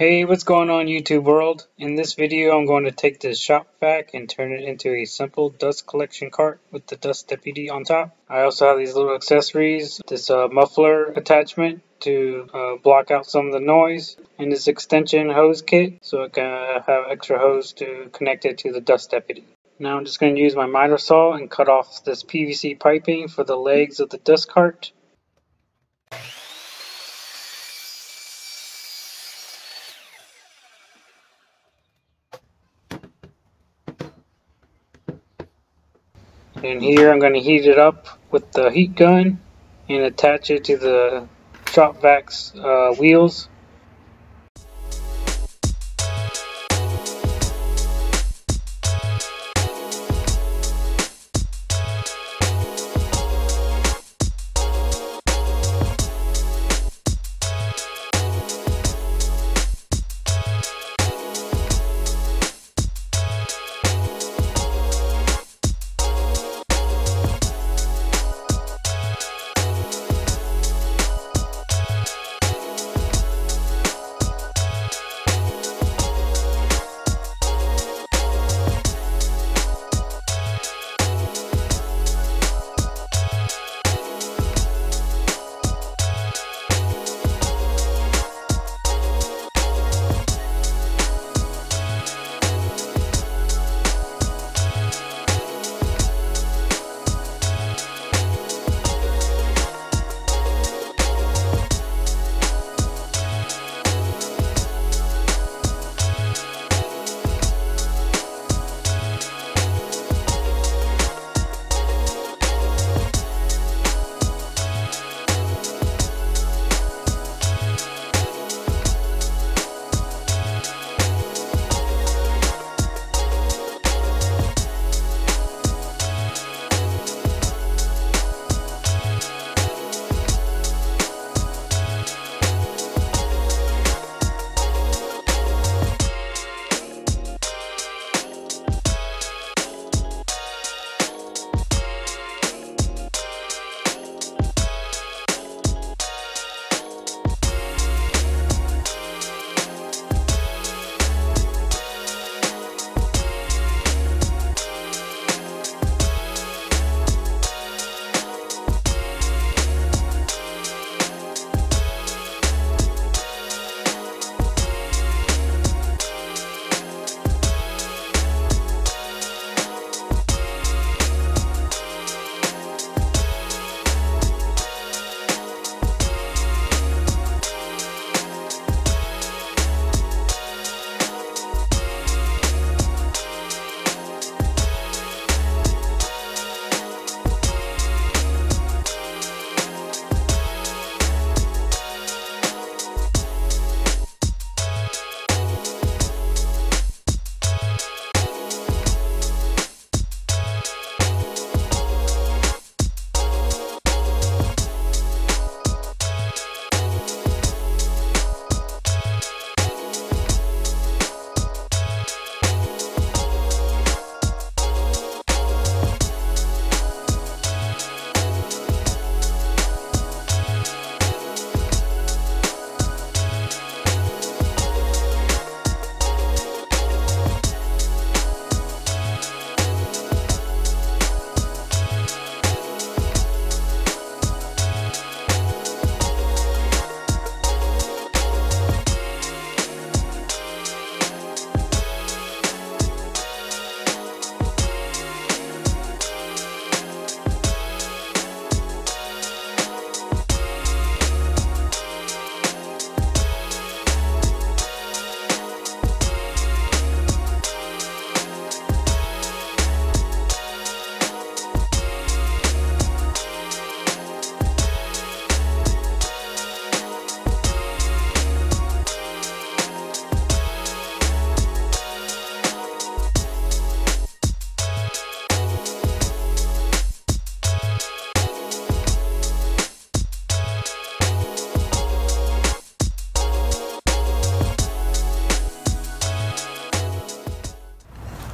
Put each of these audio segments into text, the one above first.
Hey, what's going on YouTube world? In this video I'm going to take this shop vac and turn it into a simple dust collection cart with the dust deputy on top. I also have these little accessories, this uh, muffler attachment to uh, block out some of the noise, and this extension hose kit so I can have extra hose to connect it to the dust deputy. Now I'm just going to use my miter saw and cut off this PVC piping for the legs of the dust cart. And here I'm going to heat it up with the heat gun and attach it to the shop vac's uh, wheels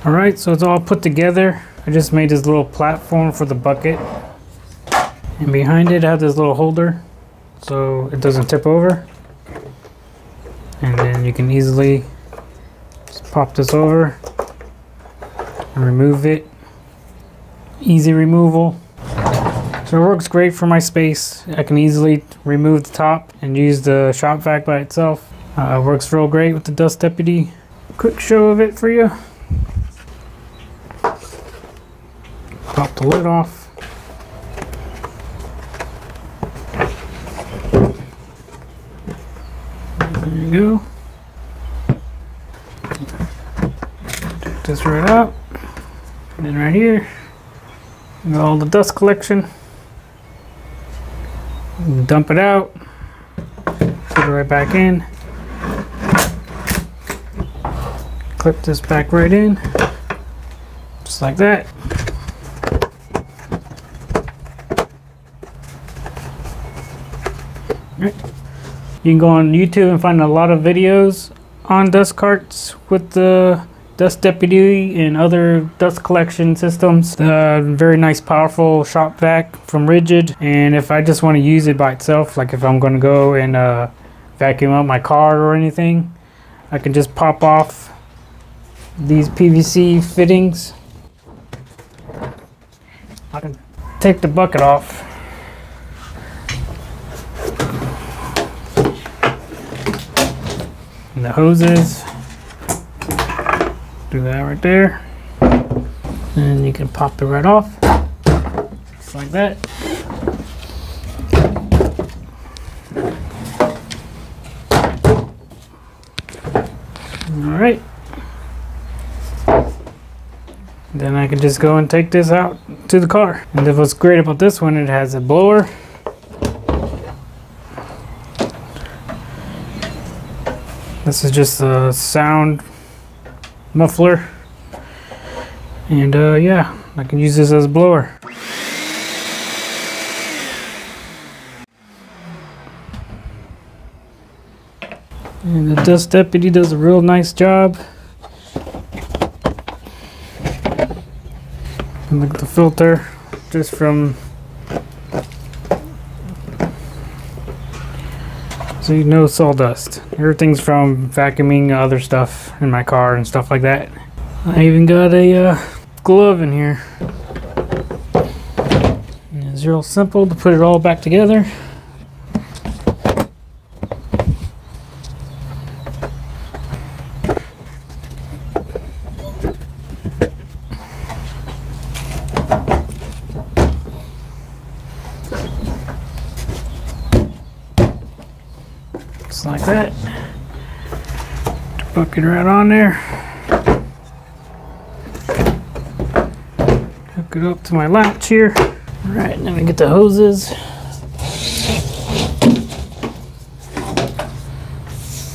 Alright, so it's all put together. I just made this little platform for the bucket. And behind it I have this little holder so it doesn't tip over. and then you can easily just pop this over and remove it easy removal so it works great for my space I can easily remove the top and use the shop vac by itself uh, works real great with the dust deputy quick show of it for you pop the lid off There you go. Take this right out. And then right here, all the dust collection. Dump it out. Put it right back in. Clip this back right in. Just like that. You can go on YouTube and find a lot of videos on dust carts with the Dust Deputy and other dust collection systems. Uh, very nice powerful shop vac from Ridgid and if I just want to use it by itself like if I'm going to go and uh, vacuum up my car or anything I can just pop off these PVC fittings. I can take the bucket off the hoses. Do that right there. And you can pop it right off. Just like that. Alright. Then I can just go and take this out to the car. And what's great about this one, it has a blower This is just a sound muffler. And uh, yeah, I can use this as a blower. And the dust deputy does a real nice job. And look at the filter, just from You know sawdust. Everything's from vacuuming other stuff in my car and stuff like that. I even got a uh, glove in here. It's real simple to put it all back together. Like that. Bucket right on there. Hook it up to my latch here. All right, now we get the hoses.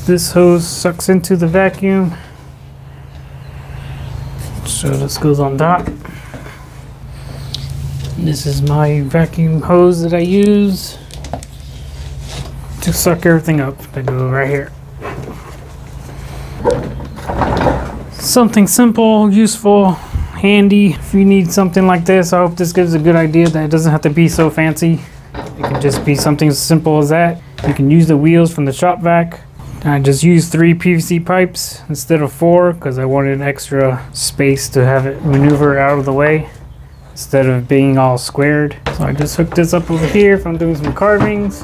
This hose sucks into the vacuum. So this goes on top. This is my vacuum hose that I use to suck everything up. They go right here. Something simple, useful, handy. If you need something like this, I hope this gives a good idea that it doesn't have to be so fancy. It can just be something as simple as that. You can use the wheels from the shop vac. I just used three PVC pipes instead of four because I wanted extra space to have it maneuver out of the way instead of being all squared. So I just hooked this up over here if I'm doing some carvings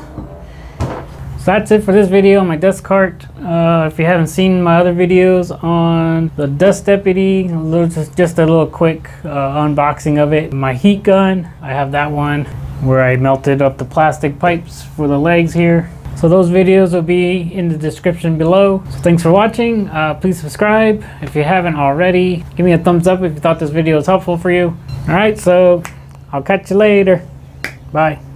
that's it for this video on my dust cart. Uh, if you haven't seen my other videos on the Dust Deputy, just, just a little quick uh, unboxing of it. My heat gun, I have that one where I melted up the plastic pipes for the legs here. So those videos will be in the description below. So thanks for watching. Uh, please subscribe if you haven't already. Give me a thumbs up if you thought this video was helpful for you. All right, so I'll catch you later. Bye.